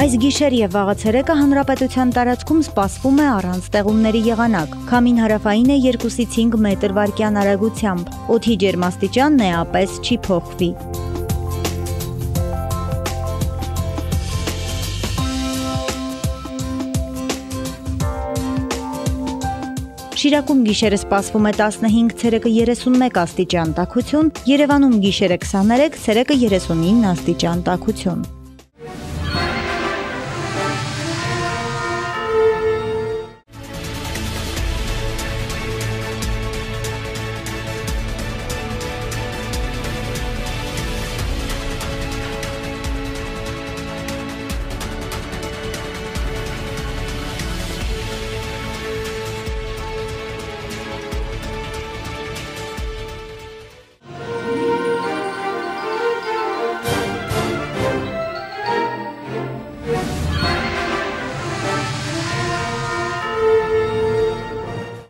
Այս գիշեր եւ վաղը ցերեկը հանրապետության տարածքում սպասվում է առանց ստեղումների եղանակ։ Քամին հարավային է 2-ից 5 մետր վարկյան արագությամբ։ Օդի ջերմաստիճանն էապես չի փոխվի։ Շիրակում գիշերը սպասվում է 15, ցերեկը 31 աստիճան տաքություն, Երևանում գիշերը 23, ցերեկը 39 աստիճան տաքություն։